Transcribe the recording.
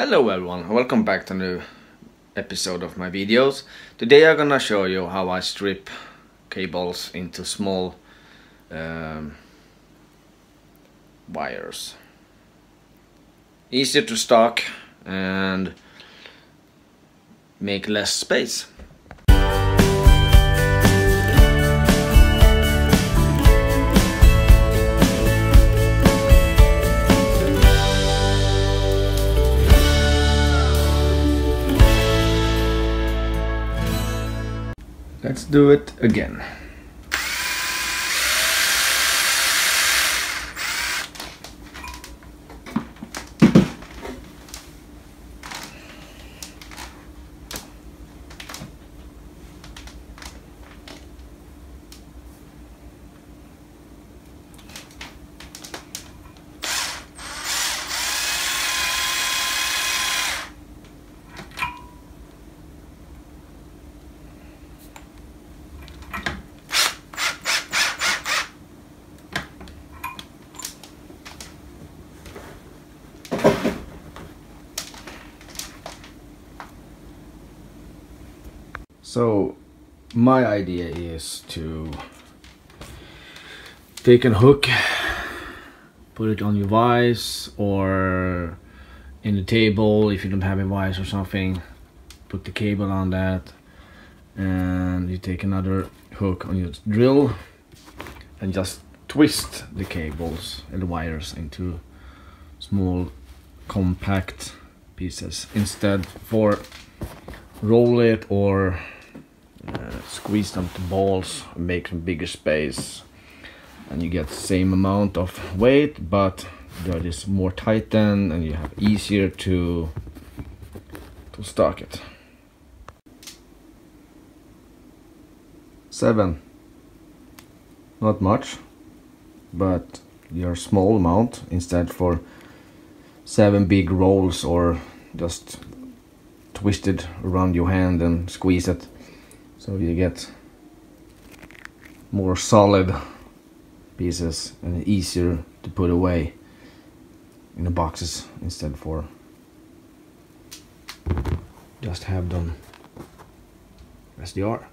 Hello everyone, welcome back to a new episode of my videos. Today I'm gonna show you how I strip cables into small um, wires. Easier to stock and make less space. Let's do it again. So my idea is to take a hook, put it on your vise or in the table if you don't have a vise or something. Put the cable on that and you take another hook on your drill and just twist the cables and the wires into small compact pieces instead for roll it or squeeze them to balls make some bigger space and you get the same amount of weight but that is more tightened and you have easier to to stock it. Seven. Not much but your small amount instead for seven big rolls or just twist it around your hand and squeeze it so you get more solid pieces and easier to put away in the boxes instead for just have them as they are.